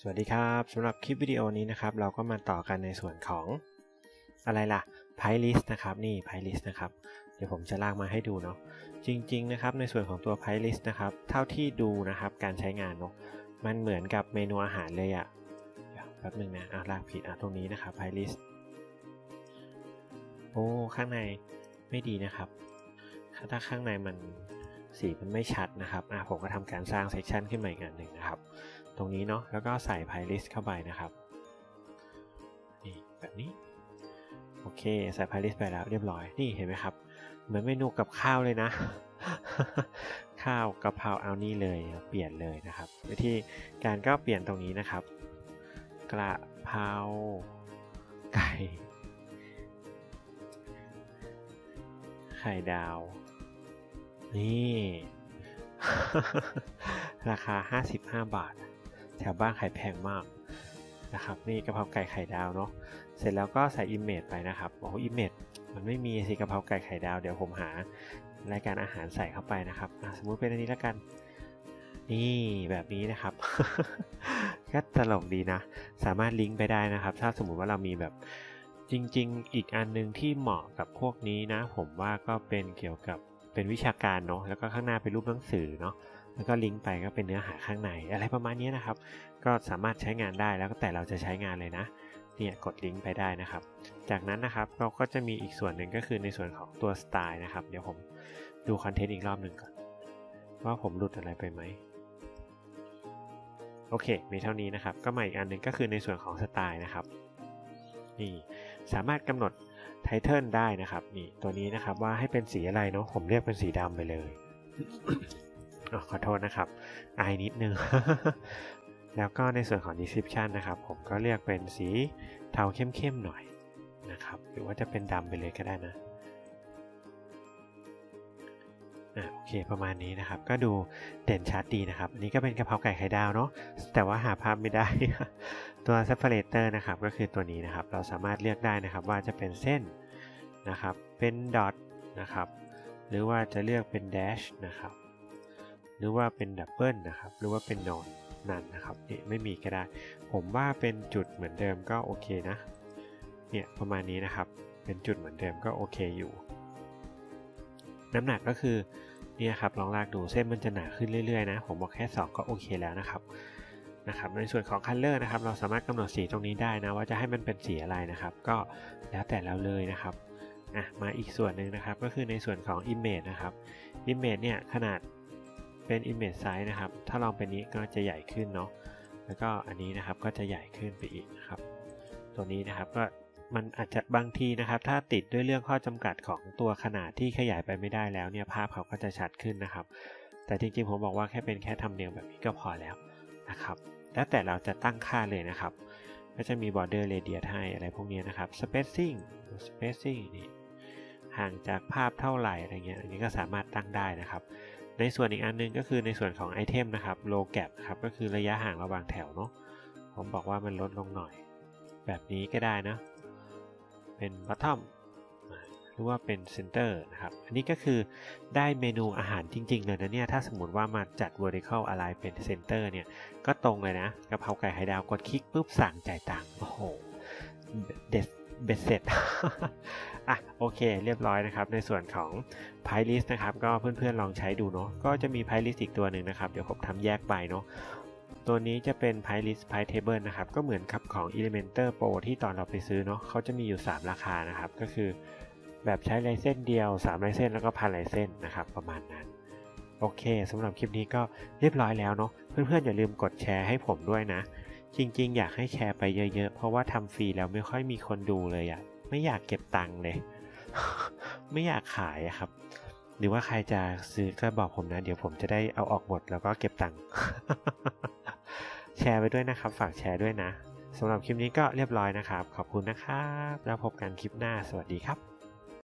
สวัสดีครับสำหรับคลิปวิดีโอนี้นะครับ เราก็มาต่อกันในส่วนของอะไรล่ะ p i list นะครับ นี่ p i list นะครับ เดี๋ยวผมจะลากมาให้ดูเนาะจริง ๆ นะครับ ในส่วนของตัว p i list นะครับ เท่าที่ดูนะครับการใช้งานเนาะมันเหมือนกับเมนูอาหารเลยอะแป๊บนึงนะอะลากผิดอะตรงนี้นะครับ p i list โอ้ข้างในไม่ดีนะครับถ้าข้างในมัน สีมันไม่ชัดนะครับอะผมก็ทำการสร้างเซสชันขึ้นมาอีกอันหนึ่งนะครับ ตรงนี้เนาะแล้วก็ใส่ playlist เข้าไปนะครับนี่แบบนี้โอเคใส่ playlist ไปแล้วเรียบร้อยนี่เห็นไหมครับเหมือนเมนูกับข้าวเลยนะ ข้าวกะเพราเอานี่เลยเปลี่ยนเลยนะครับ วิธีการก็เปลี่ยนตรงนี้นะครับ กระเพราไก่ไข่ดาว นี่ ราคา 55 บาท แถวบ้านไข่แพงมากนะครับ นี่กะเพราไก่ไข่ดาวเนาะ เสร็จแล้วก็ใส่ image ไปนะครับ โอ้ image มันไม่มีสิกะเพราไก่ไข่ดาว เดี๋ยวผมหารายการอาหารใส่เข้าไปนะครับ สมมุติเป็นอันนี้แล้วกัน นี่แบบนี้นะครับ ก็ตลกดีนะ สามารถลิงก์ไปได้นะครับ ถ้าสมมุติว่าเรามีแบบจริง ๆ อีกอันนึงที่เหมาะกับพวกนี้นะ ผมว่าก็เป็นเกี่ยวกับ เป็นวิชาการเนาะแล้วก็ข้างหน้าเป็นรูปหนังสือเนาะแล้วก็ลิงก์ไปก็เป็นเนื้อหาข้างใน อะไรประมาณนี้นะครับ ก็สามารถใช้งานได้แล้วก็แต่เราจะใช้งานเลยนะเนี่ยกดลิงก์ไปได้นะครับ จากนั้นนะครับเราก็จะมีอีกส่วนหนึ่งก็คือในส่วนของตัวสไตล์นะครับ เดี๋ยวผมดูคอนเทนต์อีกรอบหนึ่งก่อน ว่าผมหลุดอะไรไปไหมโอเค มีเท่านี้นะครับ ก็มาอีกอันหนึ่งก็คือในส่วนของสไตล์นะครับ นี่ สามารถกำหนด ไทเทิลได้นะครับนี่ตัวนี้นะครับว่าให้เป็นสีอะไรเนาะผมเรียกเป็นสีดำไปเลยอขอโทษนะครับอายนิดนึง แล้วก็ในส่วนของ description นะครับผมก็เรียกเป็นสีเทาเข้มๆหน่อยนะครับหรือว่าจะเป็นดำไปเลยก็ได้นะอะโอเคประมาณนี้นะครับ ก็ดูเด่นชัดดีนะครับ อันนี้ก็เป็นกะเพราไก่ไข่ดาวเนาะแต่ว่าหาภาพไม่ได้ ตัว separator นะครับก็คือตัวนี้นะครับ เราสามารถเลือกได้นะครับว่าจะเป็นเส้นนะครับ เป็น dot นะครับ หรือว่าจะเลือกเป็น dash นะครับ หรือว่าเป็นดับเบิลนะครับ หรือว่าเป็นนอนนั่นนะครับนี่ไม่มีก็ได้ ผมว่าเป็นจุดเหมือนเดิมก็โอเคนะ เนี่ยประมาณนี้นะครับ เป็นจุดเหมือนเดิมก็โอเคอยู่ น้ำหนักก็คือเนี่ยครับลองลากดูเส้นมันจะหนาขึ้นเรื่อยๆนะ ผมบอกแค่ 2 ก็โอเคแล้วนะครับ นะครับในส่วนของ Color นะครับเราสามารถกำหนดสีตรงนี้ได้นะว่าจะให้มันเป็นสีอะไรนะครับ ก็แล้วแต่เราเลยนะครับอะมาอีกส่วนหนึ่งนะครับก็คือในส่วนของ Image นะครับ Image เนี่ยขนาดเป็น image size นะครับ ถ้าลองเป็นนี้ก็จะใหญ่ขึ้นเนาะแล้วก็อันนี้นะครับก็จะใหญ่ขึ้นไปอีกนะครับ ตัวนี้นะครับก็มันอาจจะบางทีนะครับ ถ้าติดด้วยเรื่องข้อจำกัดของตัวขนาดที่ขยายไปไม่ได้แล้วเนี่ยภาพเขาก็จะชัดขึ้นนะครับ แต่จริงๆผมบอกว่าแค่เป็นแค่ทำเนียงแบบนี้ก็พอแล้ว นะครับ แล้วแต่เราจะตั้งค่าเลยนะครับ ก็จะมี border radius ให้อะไรพวกนี้นะครับ spacing spacing นี่ห่างจากภาพเท่าไหร่อะไรเงี้ย อันนี้ก็สามารถตั้งได้นะครับ ในส่วนอีกอันนึงก็คือในส่วนของไอเทมนะครับ low gap ครับก็คือระยะห่างระหว่างแถวเนาะ ผมบอกว่ามันลดลงหน่อย แบบนี้ก็ได้นะ เป็น bottom หรือว่าเป็น center นะครับ อันนี้ก็คือได้เมนูอาหารจริง ๆ เลยนะเนี่ย ถ้าสมมติว่ามาจัด vertical align เป็น center เนี่ย ก็ตรงเลยนะกะเพราไก่ไข่ดาวกดคลิกปุ๊บสั่งจ่ายตังค์โอ้โหเด็ดเบ็ดเสร็จ อะโอเคเรียบร้อยนะครับ ในส่วนของ p i list นะครับ ก็เพื่อนๆลองใช้ดูเนาะก็จะมี p i list อีกตัวหนึ่งนะครับ เดี๋ยวผมทำแยกไปเนาะตัวนี้จะเป็น p i list p i table นะครับ ก็เหมือนกับของ Elementor Pro ที่ตอนเราไปซื้อเนาะเขาจะมีอยู่ 3 ราคานะครับ ก็คือ แบบใช้ลายเส้นเดียว 3 ลายเส้นแล้วก็พันลายเส้นนะครับประมาณนั้น โอเคสำหรับคลิปนี้ก็เรียบร้อยแล้วเนาะเพื่อนๆอย่าลืมกดแชร์ให้ผมด้วยนะ จริงๆ อยากให้แชร์ไปเยอะๆ เพราะว่าทำฟรีแล้วไม่ค่อยมีคนดูเลยอะไม่อยากเก็บตังค์เลย ไม่อยากขายอะครับ หรือว่าใครจะซื้อก็บอกผมนะ เดี๋ยวผมจะได้เอาออกหมดแล้วก็เก็บตังค์แชร์ไปด้วยนะครับ ฝากแชร์ด้วยนะสำหรับคลิปนี้ก็เรียบร้อยนะครับ ขอบคุณนะครับ แล้วพบกันคลิปหน้า สวัสดีครับ